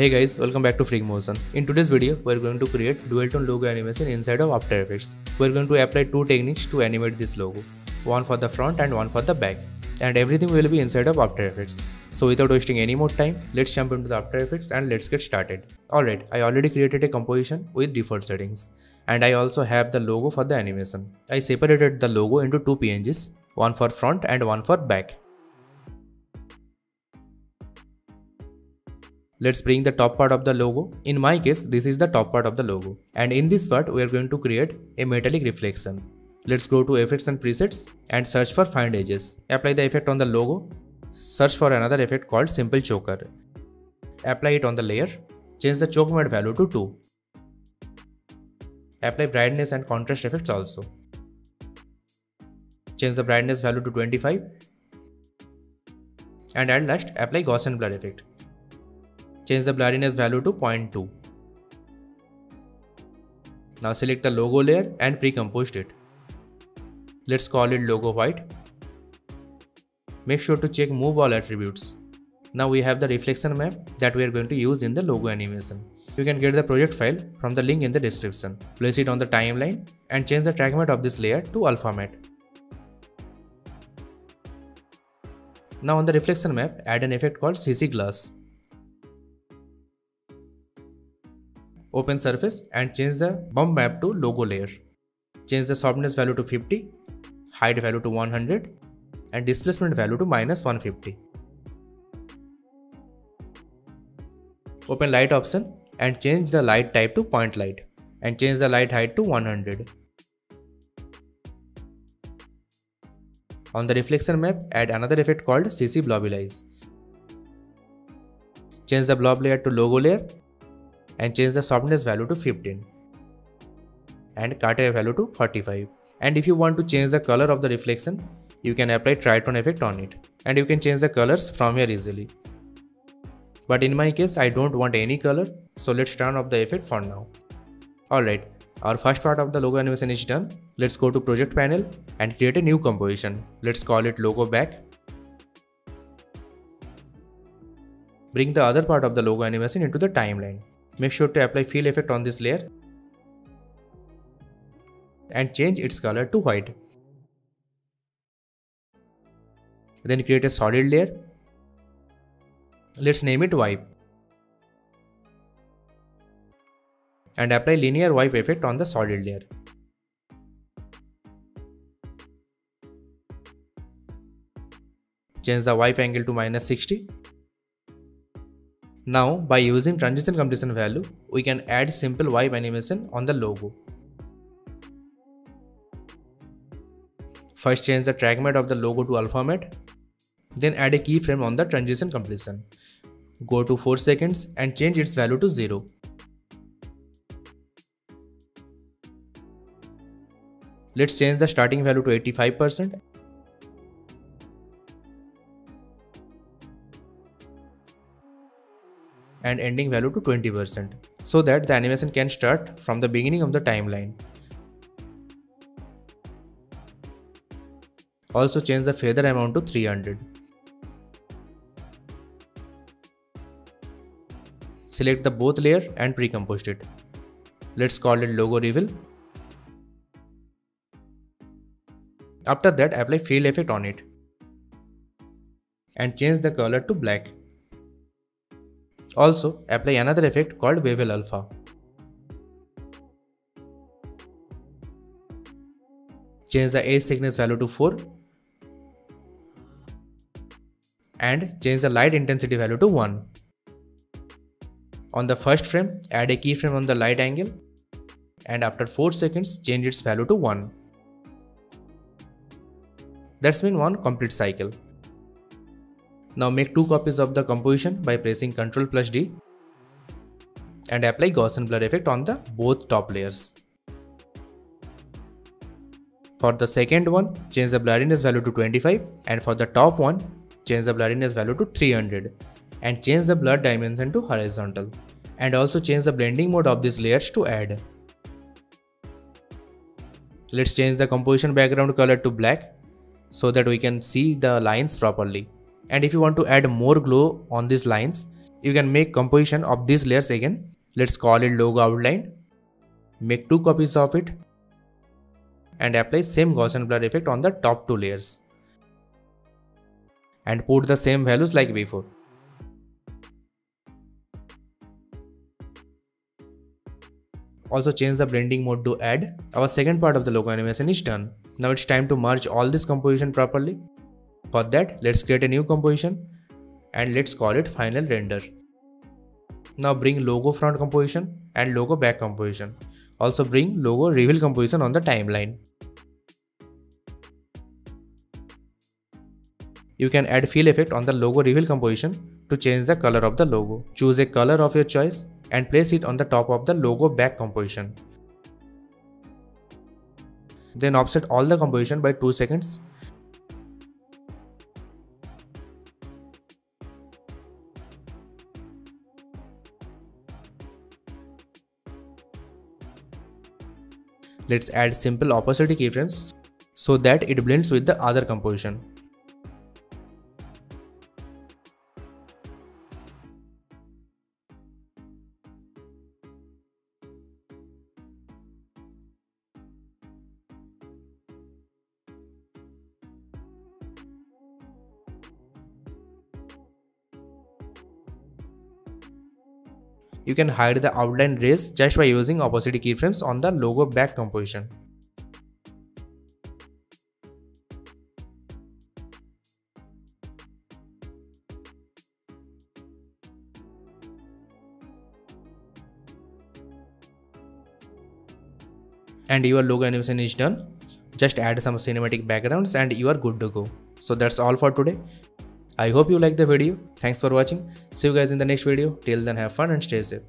Hey guys, welcome back to Freak Motion. In today's video, we're going to create dual tone logo animation inside of After Effects. We're going to apply two techniques to animate this logo, one for the front and one for the back. And everything will be inside of After Effects. So without wasting any more time, let's jump into the After Effects and let's get started. Alright, I already created a composition with default settings. And I also have the logo for the animation. I separated the logo into two PNGs, one for front and one for back. Let's bring the top part of the logo. In my case, this is the top part of the logo. And in this part, we are going to create a metallic reflection. Let's go to effects and presets and search for find edges. Apply the effect on the logo. Search for another effect called simple choker. Apply it on the layer. Change the choke mode value to 2. Apply brightness and contrast effects also. Change the brightness value to 25. And at last, apply Gaussian blur effect. Change the blurriness value to 0.2. Now select the logo layer and pre-compose it. Let's call it logo white. Make sure to check move all attributes. Now we have the reflection map that we are going to use in the logo animation. You can get the project file from the link in the description. Place it on the timeline and change the track matte of this layer to alpha matte. Now on the reflection map, add an effect called CC Glass. Open surface and change the bump map to logo layer. Change the softness value to 50, height value to 100 and displacement value to minus 150. Open light option and change the light type to point light and change the light height to 100. On the reflection map, add another effect called CC Blobulize. Change the blob layer to logo layer and change the softness value to 15 and cut away value to 45 and if you want to change the color of the reflection you can apply tritone effect on it. And you can change the colors from here easily. But in my case I don't want any color so let's turn off the effect for now. Alright our first part of the logo animation is done. Let's go to project panel and create a new composition. Let's call it logo back. Bring the other part of the logo animation into the timeline Make sure to apply fill effect on this layer and change its color to white. Then create a solid layer. Let's name it wipe. And apply linear wipe effect on the solid layer. Change the wipe angle to minus 60 now, by using transition completion value, we can add simple wipe animation on the logo. First change the track matte of the logo to alpha matte, then add a keyframe on the transition completion. Go to 4 seconds and change its value to 0. Let's change the starting value to 85% and ending value to 20% so that the animation can start from the beginning of the timeline. Also change the feather amount to 300. Select the both layer and pre-compose it. Let's call it logo reveal. After that apply fill effect on it and change the color to black. Also, apply another effect called bevel alpha. Change the edge thickness value to 4 and change the light intensity value to 1. On the first frame, add a keyframe on the light angle and after 4 seconds change its value to 1. That's been one complete cycle. Now make two copies of the composition by pressing Ctrl plus D and apply Gaussian blur effect on the both top layers. For the second one, change the blurriness value to 25 and for the top one, change the blurriness value to 300 and change the blur dimension to horizontal and also change the blending mode of these layers to add. Let's change the composition background color to black so that we can see the lines properly and if you want to add more glow on these lines you can make composition of these layers again. Let's call it logo outline. Make two copies of it and apply same Gaussian blur effect on the top two layers. And put the same values like before. Also change the blending mode to add. Our second part of the logo animation is done. Now it's time to merge all this composition properly. For that, let's create a new composition and let's call it final render. Now bring logo front composition and logo back composition. Also bring logo reveal composition on the timeline. You can add fill effect on the logo reveal composition to change the color of the logo. Choose a color of your choice and place it on the top of the logo back composition. Then offset all the composition by 2 seconds Let's add simple opacity keyframes so that it blends with the other composition. You can hide the outline rays just by using opacity keyframes on the logo back composition. and your logo animation is done. Just add some cinematic backgrounds and you are good to go. So that's all for today I hope you liked the video. Thanks for watching. See you guys in the next video. Till then have fun and stay safe.